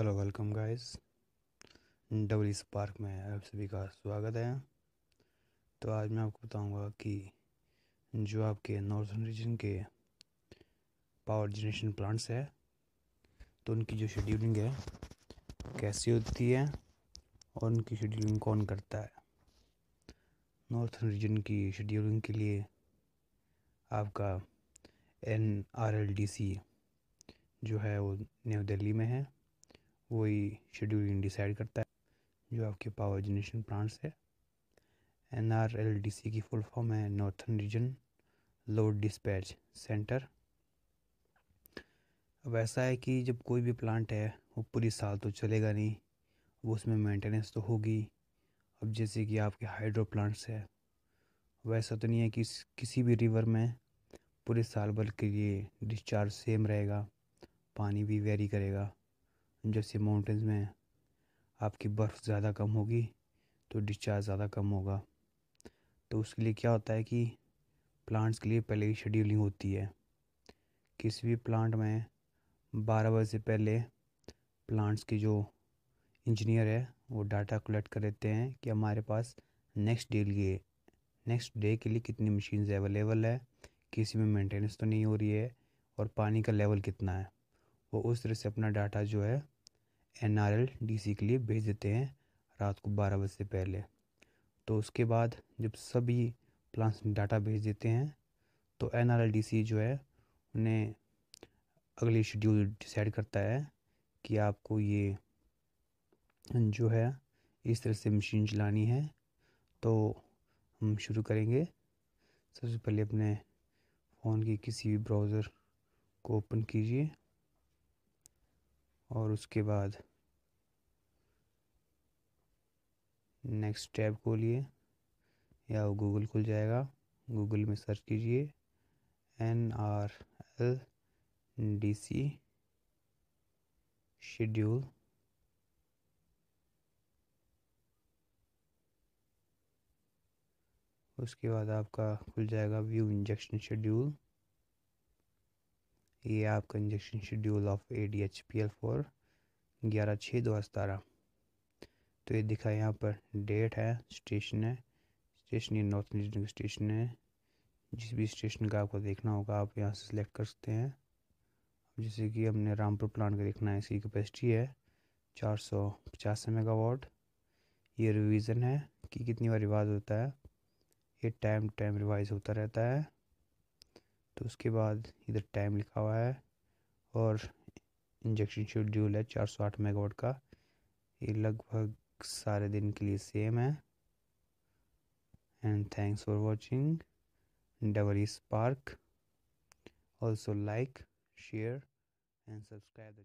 Welcome guys double spark में आप सभी का स्वागत है। तो आज मैं आपको बताऊँगा कि जो आपके नॉर्थन रीजन के पावर जनरेशन प्लांट्स है तो उनकी जो शेड्यूलिंग है, कैसी होती है और उनकी शेड्यूलिंग कौन करता है। नॉर्थन रीजन की शेड्यूलिंग के लिए आपका N R L D C जो है वो न्यू दिल्ली में है। वही शेड्यूलिंग डिसाइड करता है, जो आपके पावर जनरेशन प्लांट्स है। N R L D C की फुल फॉर्म है northern region load dispatch centre अब ऐसा है कि जब कोई भी प्लांट है, वो पूरी साल तो चलेगा नहीं, वो उसमें मेंटेनेंस तो होगी। अब जैसे कि आपके हाइड्रो प्लांट्स है, वैसा तो नहीं है कि किसी भी रिवर में पूरे साल भर के लिए डिस्चार्ज सेम रहेगा, पानी भी वेरी करेगा। जैसे माउंटेंस में आपकी बर्फ़ ज़्यादा कम होगी तो डिस्चार्ज ज़्यादा कम होगा। तो उसके लिए क्या होता है कि प्लांट्स के लिए पहले ही शेड्यूलिंग होती है। किसी भी प्लांट में बारह बजे से पहले प्लांट्स की जो इंजीनियर है, वो डाटा कलेक्ट कर लेते हैं कि हमारे पास नेक्स्ट डे लिए नेक्स्ट डे के लिए कितनी मशीन अवेलेबल है। किसी में मेंटेनेंस तो नहीं हो रही है और पानी का लेवल कितना है। वो उस तरह से अपना डाटा जो है N R L D C के लिए भेज देते हैं रात को बारह बजे से पहले। तो उसके बाद जब सभी प्लान्स डाटा भेज देते हैं तो N R L D C जो है उन्हें अगली शेड्यूल डिसाइड करता है कि आपको ये जो है इस तरह से मशीन चलानी है। तो हम शुरू करेंगे। सबसे पहले अपने फ़ोन की किसी भी ब्राउज़र को ओपन कीजिए। और उसके बाद नेक्स्ट टैब खोलिए, या वो गूगल खुल जाएगा। गूगल में सर्च कीजिए N R L D C schedule उसके बाद आपका खुल जाएगा व्यू इंजेक्शन शेड्यूल ये आपका injection schedule of A D H P L four ग्यारह छः दो हज़ार सतारह। तो ये दिखा यहाँ पर डेट है, स्टेशन है, स्टेशन ये नॉर्थ रीजन स्टेशन है। जिस भी स्टेशन का आपको देखना होगा, आप यहाँ से सिलेक्ट कर सकते हैं। जैसे कि हमने रामपुर प्लांट का देखना है, इसकी कैपेसिटी है चार सौ पचास मेगावाट ये रिवीजन है कि कितनी बार रिवाज होता है। ये टाइम टाइम रिवाइज होता रहता है। तो उसके बाद इधर टाइम लिखा हुआ है और इंजेक्शन शेड्यूल है, चार सौ आठ मेगावाट का। ये लगभग सारे दिन के लिए सेम है। And thanks for watching double spark also like share and subscribe the